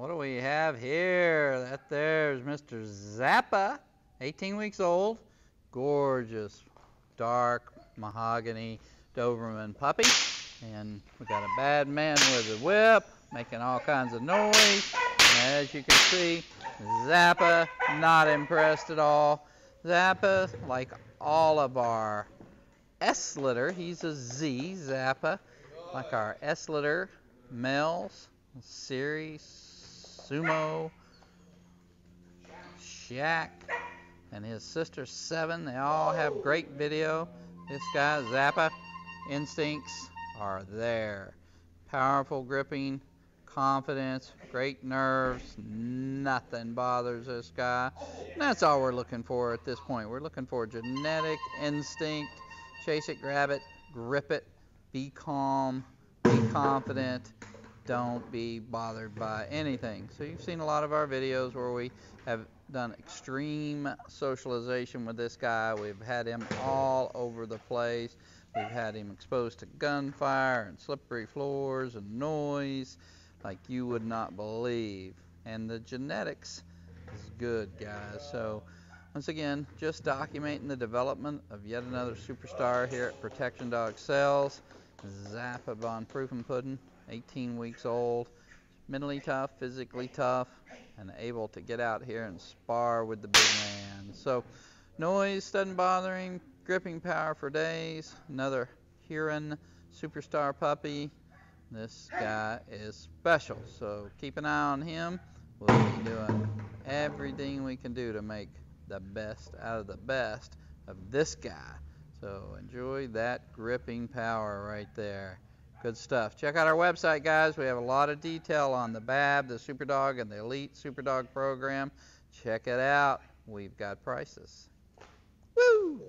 what do we have here? That there's Mr. Zappa, 18 weeks old. Gorgeous, dark mahogany Doberman puppy. And we got a bad man with a whip, making all kinds of noise. And as you can see, Zappa not impressed at all. Zappa, like all of our S litter, he's a Z, Zappa, like our S litter males, Series, Sumo, Shaq, and his sister Seven. They all have great video. This guy, Zappa, instincts are there. Powerful gripping, confidence, great nerves, nothing bothers this guy. And that's all we're looking for at this point. We're looking for genetic instinct. Chase it, grab it, grip it, be calm, be confident, don't be bothered by anything. So you've seen a lot of our videos where we have done extreme socialization with this guy. We've had him all over the place. We've had him exposed to gunfire and slippery floors and noise like you would not believe. And the genetics is good, guys. So once again, just documenting the development of yet another superstar here at Protection Dog Sales. Zappa von Prufenpuden, 18 weeks old, mentally tough, physically tough, and able to get out here and spar with the big man. So noise doesn't bother him, gripping power for days. Another Huron superstar puppy. This guy is special, so keep an eye on him. We'll be doing everything we can do to make the best out of the best of this guy. So enjoy that gripping power right there. Good stuff. Check out our website, guys. We have a lot of detail on the BAB, the Superdog, and the Elite Superdog program. Check it out. We've got prices. Woo!